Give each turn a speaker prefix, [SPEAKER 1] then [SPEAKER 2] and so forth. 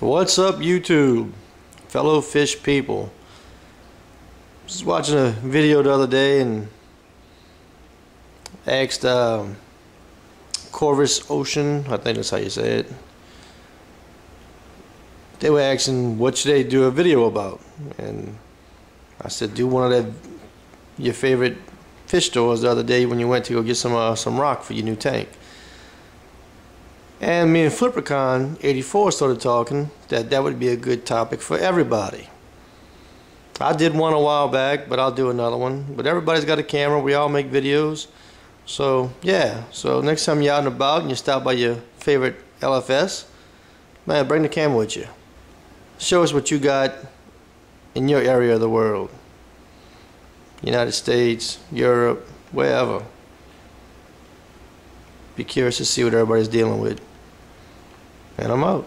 [SPEAKER 1] What's up YouTube? Fellow fish people. Just watching a video the other day and asked um, Corvus Ocean, I think that's how you say it. They were asking what should they do a video about and I said do one of the your favorite fish stores the other day when you went to go get some uh, some rock for your new tank. And me and Flippercon 84 started talking that that would be a good topic for everybody. I did one a while back, but I'll do another one. But everybody's got a camera. We all make videos. So, yeah. So, next time you're out and about and you stop by your favorite LFS, man, bring the camera with you. Show us what you got in your area of the world. United States, Europe, wherever. Be curious to see what everybody's dealing with. And I'm out.